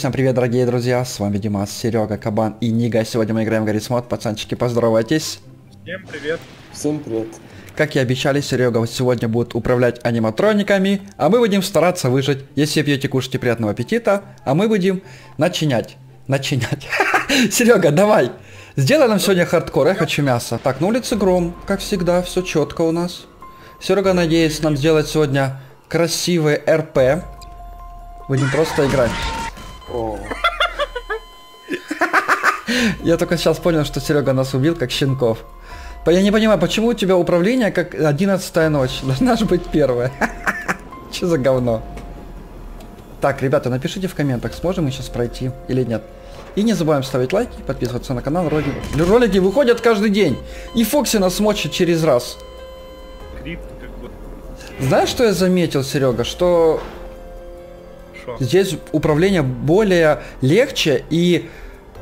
всем привет, дорогие друзья, с вами Димас, Серега, Кабан и Нига. Сегодня мы играем в Garry's Mod, пацанчики, поздоровайтесь. Всем привет. Всем привет. Как и обещали, Серега сегодня будет управлять аниматрониками, а мы будем стараться выжить. Если пьете, кушайте, приятного аппетита, а мы будем начинать. Начинать. Серега, давай. Сделай нам сегодня хардкор, я хочу мясо. Так, на улице гром, как всегда, все четко у нас. Серега надеется нам сделать сегодня красивый РП. Будем просто играть. Я только сейчас понял, что Серега нас убил, как щенков. Я не понимаю, почему у тебя управление как 11 ночь? Должна же быть первая. Че за говно? Так, ребята, напишите в комментах, сможем мы сейчас пройти или нет. И не забываем ставить лайки, подписываться на канал. Ролики, ролики выходят каждый день. И Фокси нас мочит через раз. Знаешь, что я заметил, Серега? Что Шо? здесь управление более легче и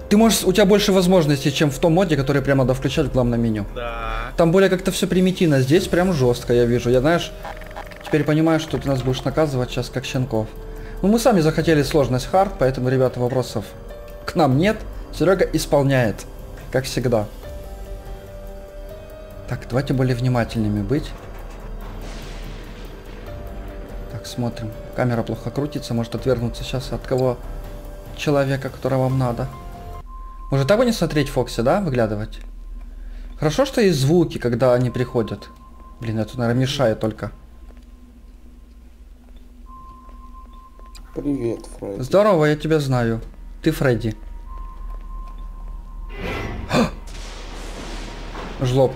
ты можешь, у тебя больше возможностей, чем в том моде, который прямо надо включать в главном меню. Да. Там более как-то все примитивно, здесь прям жестко, я вижу. Я, знаешь, теперь понимаю, что ты нас будешь наказывать сейчас как щенков. Ну, мы сами захотели сложность хард, поэтому, ребята, вопросов к нам нет. Серега исполняет, как всегда. Так, давайте более внимательными быть. Смотрим. Камера плохо крутится, может отвергнуться сейчас от кого человека, которого вам надо. Может так бы не смотреть Фокси, да, выглядывать? Хорошо, что есть звуки, когда они приходят. Блин, это, наверное, мешает только. привет, Фредди. Здорово, я тебя знаю. Ты Фредди. Жлоб.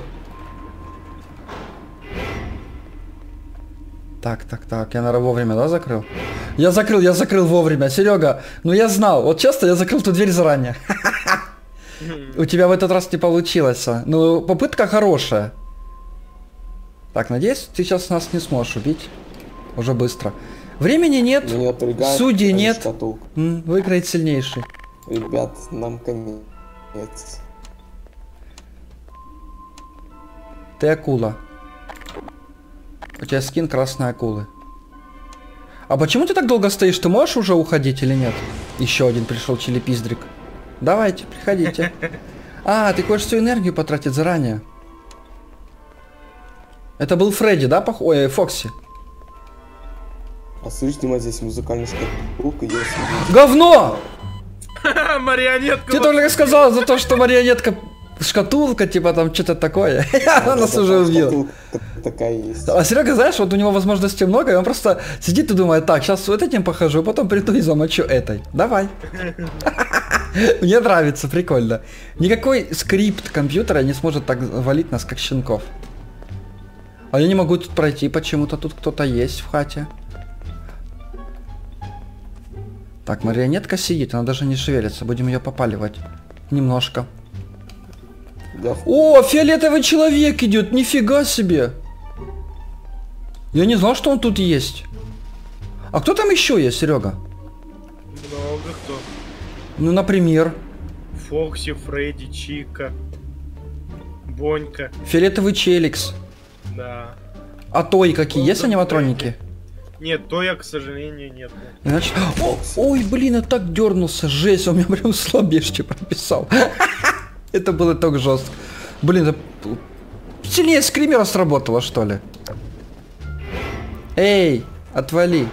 Так, так, так, я, наверное, вовремя, да, закрыл? Я закрыл, я закрыл вовремя. Серега, ну я знал. Вот честно, я закрыл эту дверь заранее. У тебя в этот раз не получилось. а. Ну, попытка хорошая. Так, надеюсь, ты сейчас нас не сможешь убить. Уже быстро. Времени нет. Судей эта нет. шкатулка. Выиграет сильнейший. Ребят, нам конец. Ты акула. У тебя скин красной акулы. А почему ты так долго стоишь? Ты можешь уже уходить или нет? Еще один пришел челепиздрик. Давайте, приходите. А, ты хочешь всю энергию потратить заранее? Это был Фредди, да? пох- Ой, Фокси. А слышь, Дима, здесь музыкальная шкатулка есть. Говно! Марионетка. Ты только сказал за то, что марионетка шкатулка, типа там что-то такое. Она нас уже убила. шкатулка Такая есть. А Серега, знаешь, вот у него возможностей много, и он просто сидит и думает, так, сейчас вот этим похожу, потом приду и замочу этой. Давай. Мне нравится, прикольно. Никакой скрипт компьютера не сможет так валить нас, как щенков. А я не могу тут пройти, почему-то тут кто-то есть в хате. Так, марионетка сидит, она даже не шевелится, будем ее попаливать. Немножко. В- О, фиолетовый человек идет, нифига себе. Я не знал, что он тут есть. А кто там еще есть, Серега? Много кто. Ну, например, Фокси, Фредди, Чика. Бонька. фиолетовый челикс. Да. А той какие? Есть аниматроники? Нет, то я, к сожалению, нет. Иначе... О, ой, блин, я так дернулся, жесть, он меня прям слабешки прописал. Это было так жестко. Блин, это сильнее скримера сработало, что ли? Эй, отвали.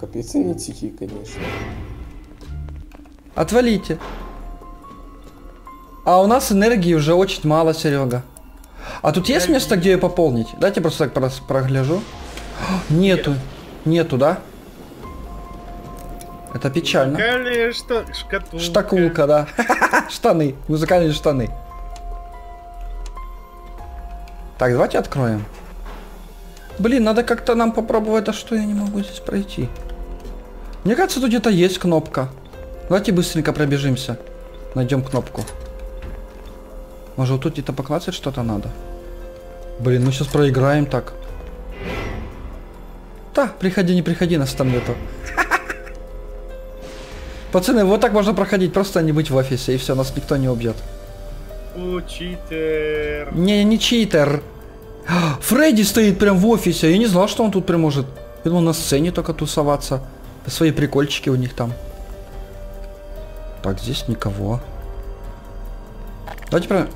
Капец, они тихие, конечно. Отвалите. А у нас энергии уже очень мало, Серега. А тут есть место, где ее пополнить? Дайте просто так прогляжу. Нету. Нету, да? Это печально. Музыкальная шкатулка. Штакулка, да. Штаны. Музыкальные штаны. Так, давайте откроем. Блин, надо как-то нам попробовать, а что я не могу здесь пройти? Мне кажется, тут где-то есть кнопка. Давайте быстренько пробежимся. Найдем кнопку. Может, тут где-то поклацать что-то надо? Блин, мы сейчас проиграем так. Да, приходи, не приходи, нас там нету. Пацаны, вот так можно проходить, просто не быть в офисе, и все, нас никто не убьет. О, читер. Не, не читер. Фредди стоит прям в офисе, я не знал, что он тут прям может. Я думал, на сцене только тусоваться. Свои прикольчики у них там. Так, здесь никого. Давайте про...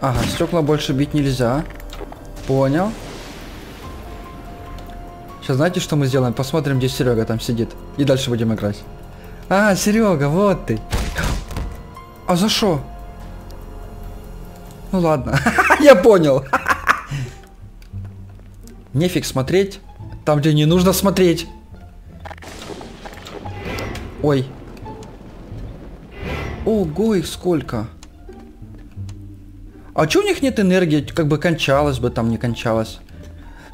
Ага, стекла больше бить нельзя. Понял. Сейчас знаете, что мы сделаем? Посмотрим, где Серега там сидит. И дальше будем играть. А, Серега, вот ты. А за что? Ну ладно, я понял. Нефиг смотреть там, где не нужно смотреть. Ой. Ого, их сколько. А чё у них нет энергии? Как бы кончалось бы, там не кончалось.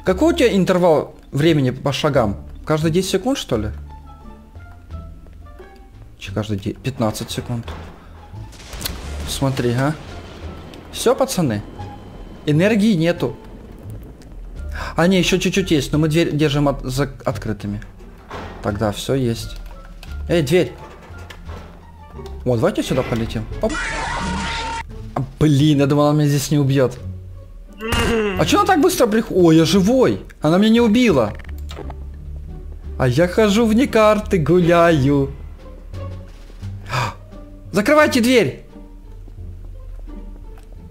Какой у тебя интервал времени по шагам? Каждые 10 секунд, что ли? Че каждый день? 15 секунд. Смотри, а. Все, пацаны? Энергии нету. А, не, еще чуть-чуть есть, но мы дверь держим от, за открытыми. Тогда все есть. Эй, дверь! Вот, давайте сюда полетим. Оп. А, блин, я думал, она меня здесь не убьет. А что она так быстро приходит? Ой, я живой! Она меня не убила. А я хожу вне карты, гуляю. Закрывайте дверь!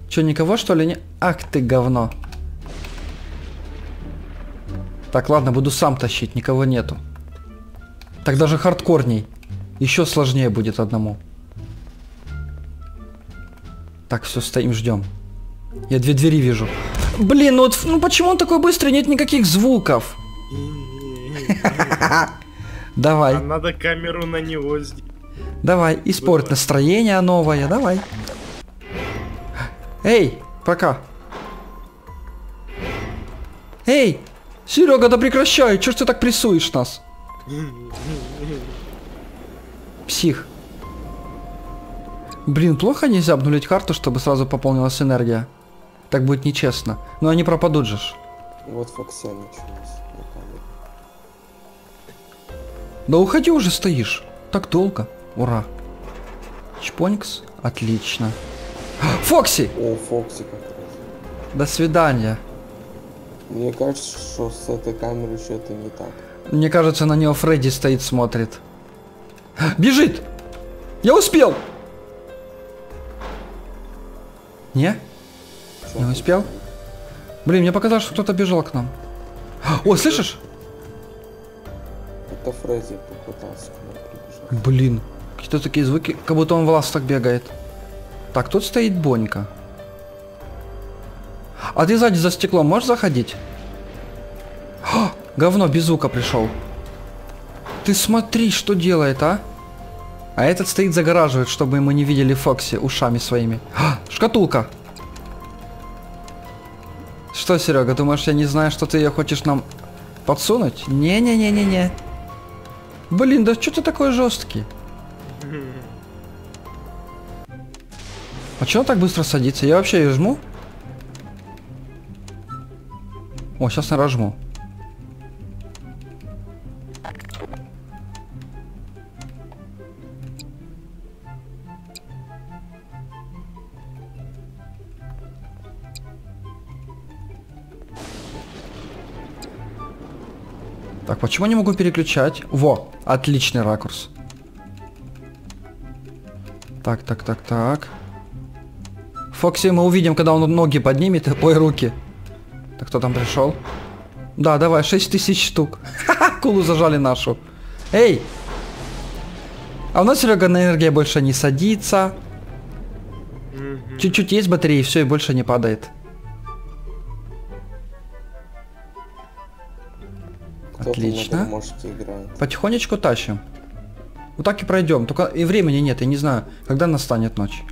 Че, никого что ли не... Ах ты говно. Так, ладно, буду сам тащить, никого нету. Так даже хардкорней. Еще сложнее будет одному. Так, все, стоим, ждем. Я две двери вижу. Блин, ну вот, ну почему он такой быстрый, нет никаких звуков? Давай, А надо камеру на него сделать. Давай, испорть настроение новое, давай. Эй, пока. Эй, Серега, да прекращай, чё ж ты так прессуешь нас? Псих. Блин, плохо нельзя обнулить карту, чтобы сразу пополнилась энергия. Так будет нечестно. Но они пропадут же. Вот Фокся началось. на камере. Да уходи уже стоишь. Так долго. Ура. Чпоникс. Отлично. Фокси! О, Фокси как раз. До свидания. Мне кажется, что с этой камерой что-то не так. Мне кажется, на него Фредди стоит, смотрит. Бежит! Я успел! Не? Не успел? Блин, мне показалось, что кто-то бежал к нам. О, слышишь? Это Фредди попытался к нам прибежать. Блин, какие-то такие звуки, как будто он в ластах бегает. Так, тут стоит Бонька. А ты сзади за стеклом можешь заходить? Ха, говно, без звука пришел. Ты смотри, что делает, а? А этот стоит загораживает, чтобы мы не видели Фокси ушами своими. Ха, шкатулка. Что, Серега, думаешь, я не знаю, что ты ее хочешь нам подсунуть? Не-не-не-не-не. Блин, да что ты такой жесткий? А он так быстро садится? Я вообще ее жму? О, сейчас наверное, жму. Так, почему не могу переключать? Во, отличный ракурс. Так, так, так, так. Фокси мы увидим, когда он ноги поднимет, ой, руки. Так, кто там пришел? Да, давай, 6 тысяч штук. Ха-ха, Кулу зажали нашу. Эй! А у нас, Серега, энергия больше не садится. Чуть-чуть есть батареи, все, и больше не падает. Отлично. на. Потихонечку тащим. Вот так и пройдем. Только и времени нет, я не знаю, когда настанет ночь.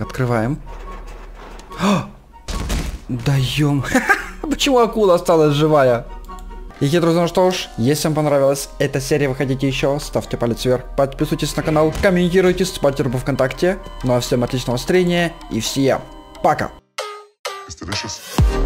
Открываем. А! Даем. Почему акула осталась живая? И друзья, ну что ж, если вам понравилась эта серия, вы хотите еще, ставьте палец вверх, подписывайтесь на канал, комментируйте, вступайте в ВКонтакте. Ну а всем отличного настроения и всем пока! It's.